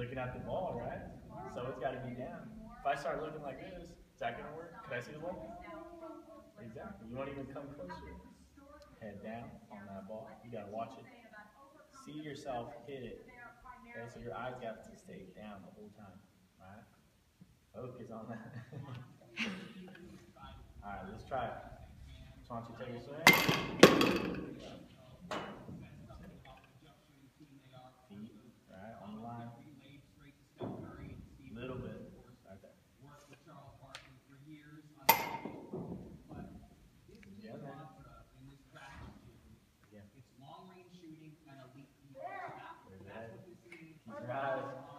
looking at the ball, right? So it's got to be down. If I start looking like this, is that going to work? Can I see the ball? Exactly. You won't even come closer. Head down on that ball. You got to watch it. See yourself hit it. Okay, so your eyes got to stay down the whole time, right? Focus on that. All right, let's try it. So why don't you take a swing? shooting an elite defense. That's what this is. Keep your eyes.